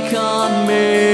take on me.